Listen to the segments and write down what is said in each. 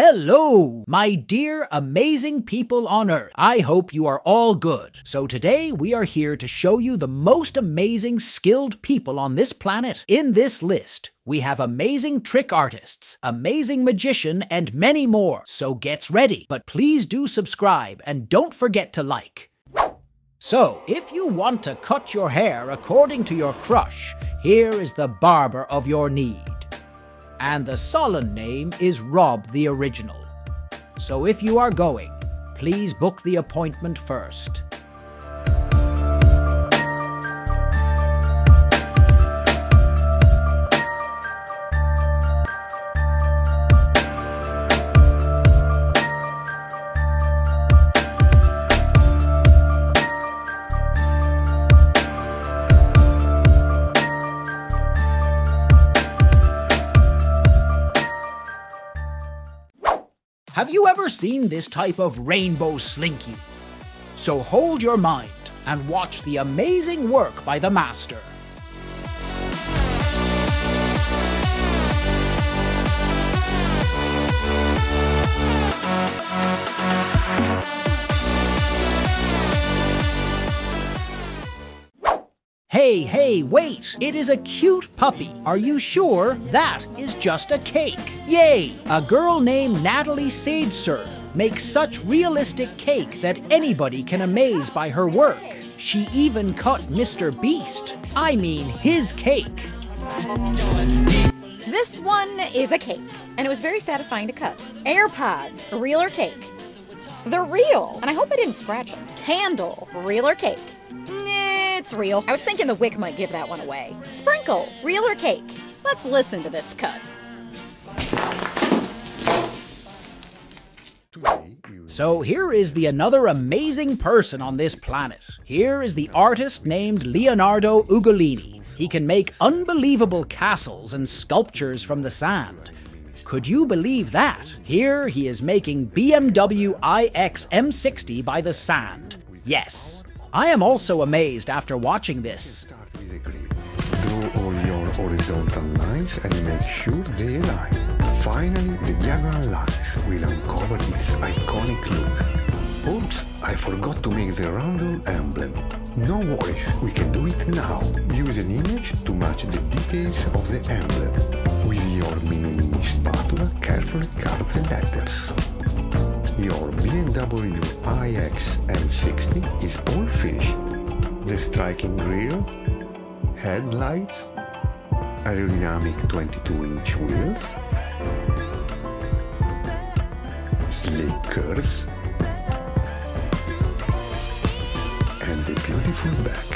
Hello, my dear amazing people on Earth. I hope you are all good. So today we are here to show you the most amazing skilled people on this planet. In this list, we have amazing trick artists, amazing magician, and many more. So get ready, but please do subscribe and don't forget to like. So, if you want to cut your hair according to your crush, here is the barber of your need and the Solon name is Rob the Original. So if you are going, please book the appointment first. Seen this type of rainbow slinky? So hold your mind and watch the amazing work by the master. Hey, hey, wait! It is a cute puppy. Are you sure that is just a cake? Yay! A girl named Natalie Sideserf makes such realistic cake that anybody can amaze by her work. She even cut Mr. Beast. I mean, his cake. This one is a cake, and it was very satisfying to cut. AirPods, real or cake? They're real, and I hope I didn't scratch them. Candle, real or cake? Real. I was thinking the wick might give that one away. Sprinkles, real or cake? Let's listen to this cut. So here is the another amazing person on this planet. Here is the artist named Leonardo Ugolini. He can make unbelievable castles and sculptures from the sand. Could you believe that? Here he is making BMW iX M60 by the sand. Yes. I am also amazed after watching this. Draw all your horizontal lines and make sure they align. Finally, the diagonal lines will uncover its iconic look. Oops, I forgot to make the roundel emblem. No worries, we can do it now. Use an image to match the details of the emblem. With your mini mini spatula, carefully cut the letters. Your BMW iX M60 is all finished. The striking grille, headlights, aerodynamic 22-inch wheels, slick curves, and a beautiful back.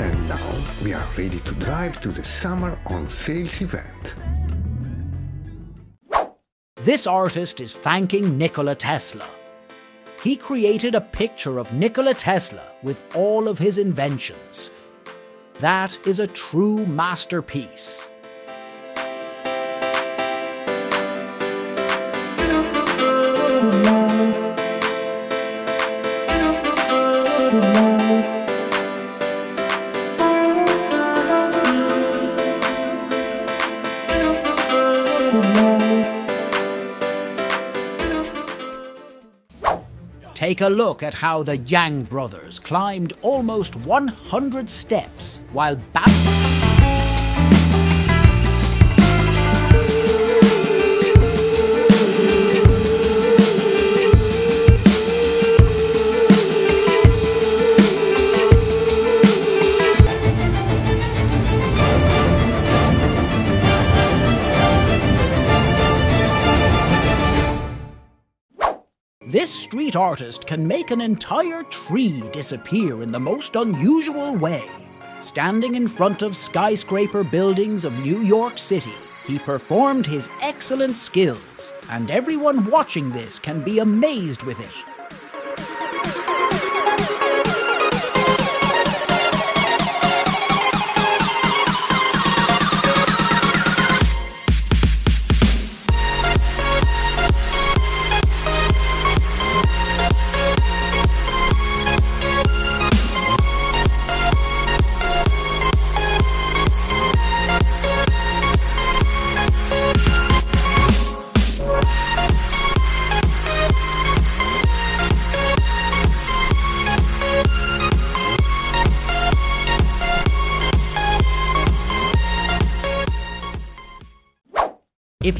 And now we are ready to drive to the Summer on Sales event. This artist is thanking Nikola Tesla. He created a picture of Nikola Tesla with all of his inventions. That is a true masterpiece. Take a look at how the Yang brothers climbed almost 100 steps while battling. This street artist can make an entire tree disappear in the most unusual way. Standing in front of skyscraper buildings of New York City, he performed his excellent skills, and everyone watching this can be amazed with it.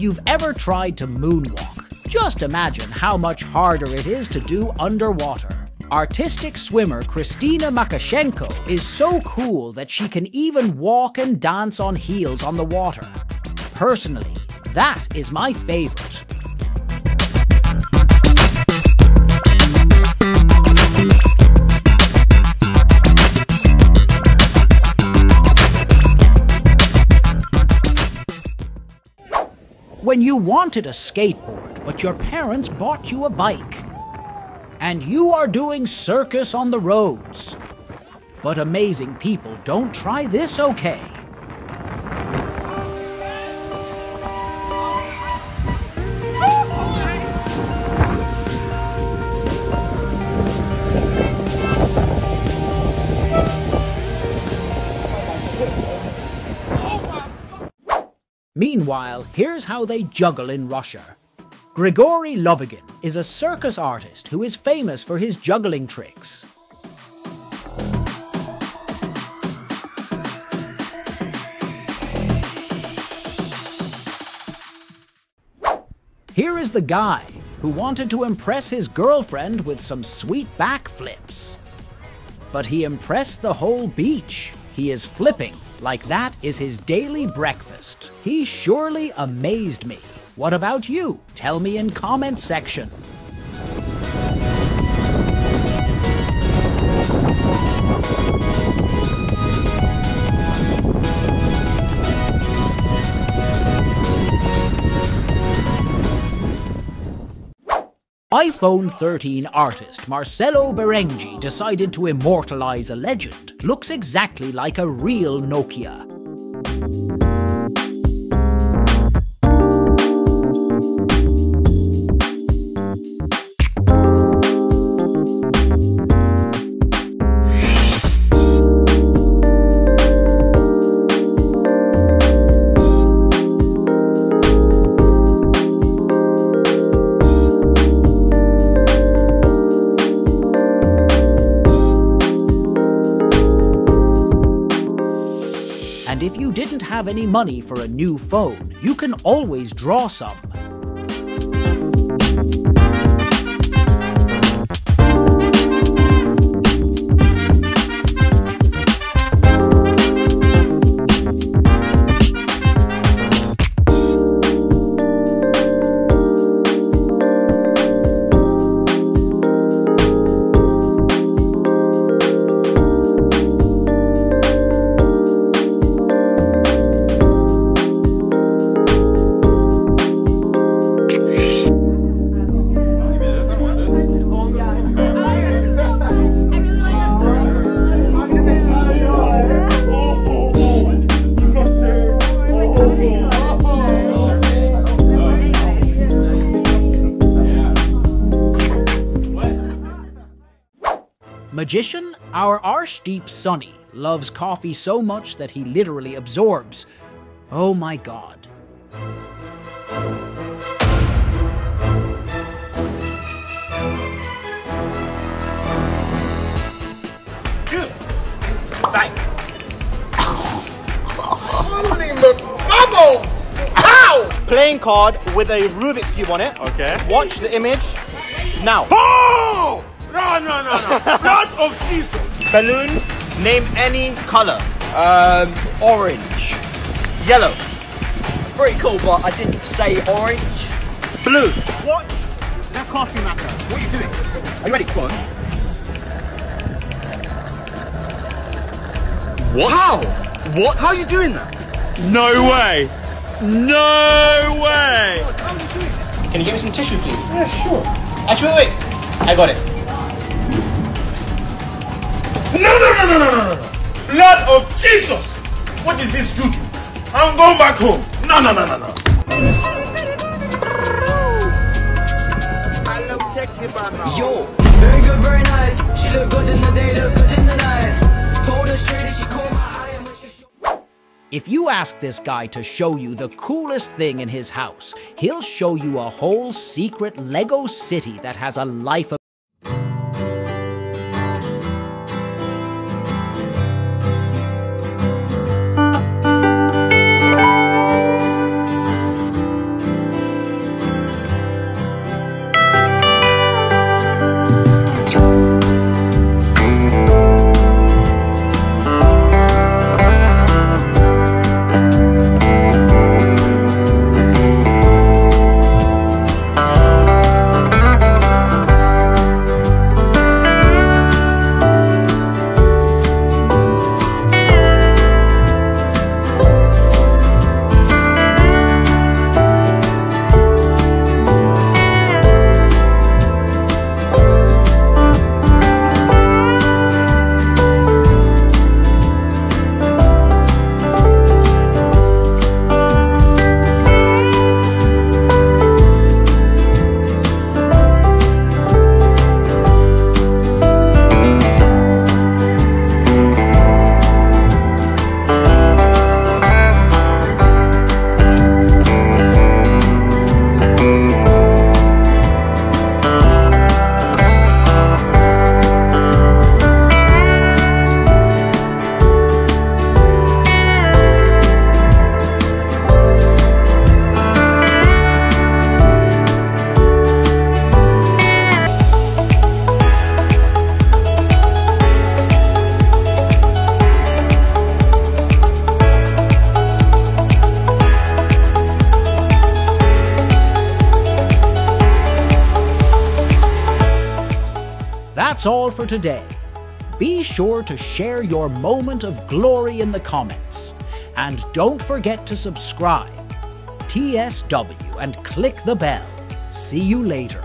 You've ever tried to moonwalk, just imagine how much harder it is to do underwater. Artistic swimmer Kristina Makushenko is so cool that she can even walk and dance on heels on the water. Personally, that is my favorite. When you wanted a skateboard, but your parents bought you a bike. And you are doing circus on the roads. But amazing people don't try this okay. Meanwhile, here's how they juggle in Russia. Grigory Lovigin is a circus artist who is famous for his juggling tricks. Here is the guy who wanted to impress his girlfriend with some sweet backflips. But he impressed the whole beach. He is flipping like that is his daily breakfast. He surely amazed me. What about you? Tell me in comment section. iPhone 13 artist Marcello Barenghi decided to immortalize a legend. Looks exactly like a real Nokia. If you didn't have any money for a new phone, you can always draw some. Magician, our Arshdeep Sonny, loves coffee so much that he literally absorbs. Oh my god. Two. Bang. Holy bubbles! Ow! Playing card with a Rubik's Cube on it. Okay. Watch the image. Now. Oh! No, no, no, no. Blood of Jesus. Balloon. Name any color. Um, orange. Yellow. It's pretty cool, but I didn't say orange. Blue. Watch the coffee maker. What are you doing? Are you ready? Go on. What? How? What? How are you doing that? No way. No way. Can you give me some tissue, please? Yeah, sure. Actually, wait, wait. I got it. No, no, no, no, no, no, no. Blood of Jesus. What is this juju? I'm going back home. No, no, no, no, no. Yo, very good, very nice. She look good in the day, look good in the night. Told her straight and she caught my eye and when she showed. If you ask this guy to show you the coolest thing in his house, he'll show you a whole secret Lego city that has a life of That's all for today. Be sure to share your moment of glory in the comments. And don't forget to subscribe, TSW, and click the bell. See you later.